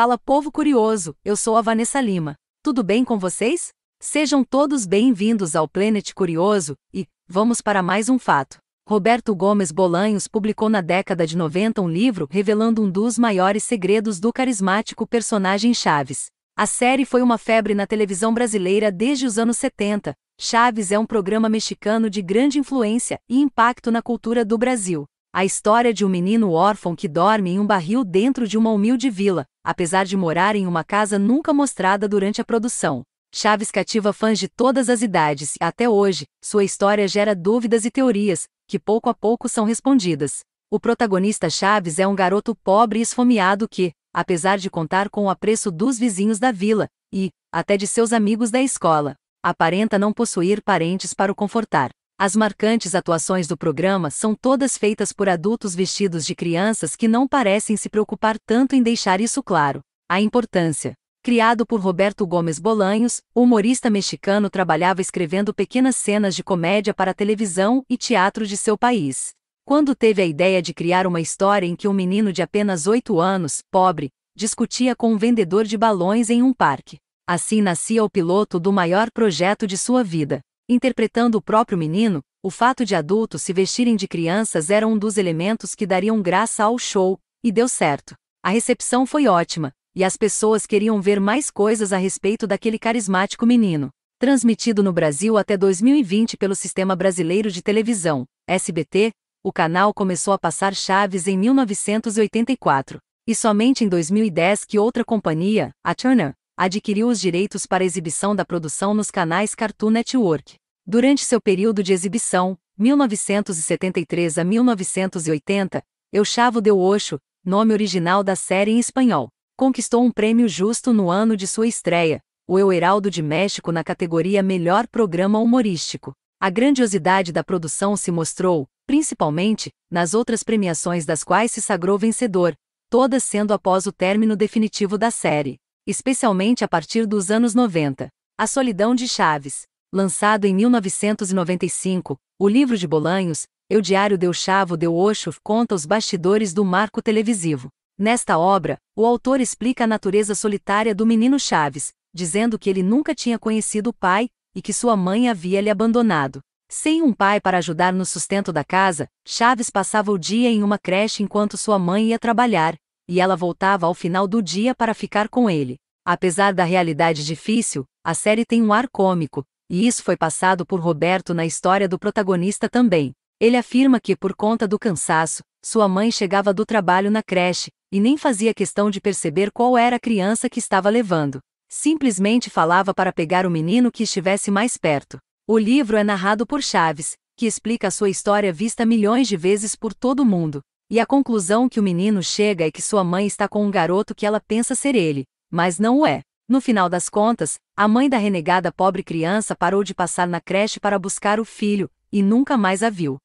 Fala povo curioso, eu sou a Vanessa Lima. Tudo bem com vocês? Sejam todos bem-vindos ao Planet Curioso e vamos para mais um fato. Roberto Gomes Bolanhos publicou na década de 90 um livro revelando um dos maiores segredos do carismático personagem Chaves. A série foi uma febre na televisão brasileira desde os anos 70. Chaves é um programa mexicano de grande influência e impacto na cultura do Brasil. A história de um menino órfão que dorme em um barril dentro de uma humilde vila, apesar de morar em uma casa nunca mostrada durante a produção. Chaves cativa fãs de todas as idades e, até hoje, sua história gera dúvidas e teorias, que pouco a pouco são respondidas. O protagonista Chaves é um garoto pobre e esfomeado que, apesar de contar com o apreço dos vizinhos da vila, e, até de seus amigos da escola, aparenta não possuir parentes para o confortar. As marcantes atuações do programa são todas feitas por adultos vestidos de crianças que não parecem se preocupar tanto em deixar isso claro. A importância. Criado por Roberto Gomes Bolanhos, o humorista mexicano trabalhava escrevendo pequenas cenas de comédia para televisão e teatro de seu país. Quando teve a ideia de criar uma história em que um menino de apenas 8 anos, pobre, discutia com um vendedor de balões em um parque. Assim nascia o piloto do maior projeto de sua vida. Interpretando o próprio menino, o fato de adultos se vestirem de crianças era um dos elementos que dariam graça ao show, e deu certo. A recepção foi ótima, e as pessoas queriam ver mais coisas a respeito daquele carismático menino. Transmitido no Brasil até 2020 pelo Sistema Brasileiro de Televisão, SBT, o canal começou a passar Chaves em 1984. E somente em 2010 que outra companhia, a Turner, adquiriu os direitos para exibição da produção nos canais Cartoon Network. Durante seu período de exibição, 1973 a 1980, Eu Chavo Deu Oxo, nome original da série em espanhol, conquistou um prêmio justo no ano de sua estreia, o Eu Heraldo de México na categoria Melhor Programa Humorístico. A grandiosidade da produção se mostrou, principalmente, nas outras premiações das quais se sagrou vencedor, todas sendo após o término definitivo da série especialmente a partir dos anos 90. A Solidão de Chaves. Lançado em 1995, o livro de Bolanhos, Eu Diário Deu Chavo Deu Oxo conta os bastidores do marco televisivo. Nesta obra, o autor explica a natureza solitária do menino Chaves, dizendo que ele nunca tinha conhecido o pai e que sua mãe havia lhe abandonado. Sem um pai para ajudar no sustento da casa, Chaves passava o dia em uma creche enquanto sua mãe ia trabalhar, e ela voltava ao final do dia para ficar com ele. Apesar da realidade difícil, a série tem um ar cômico, e isso foi passado por Roberto na história do protagonista também. Ele afirma que, por conta do cansaço, sua mãe chegava do trabalho na creche, e nem fazia questão de perceber qual era a criança que estava levando. Simplesmente falava para pegar o menino que estivesse mais perto. O livro é narrado por Chaves, que explica a sua história vista milhões de vezes por todo mundo. E a conclusão que o menino chega é que sua mãe está com um garoto que ela pensa ser ele, mas não o é. No final das contas, a mãe da renegada pobre criança parou de passar na creche para buscar o filho, e nunca mais a viu.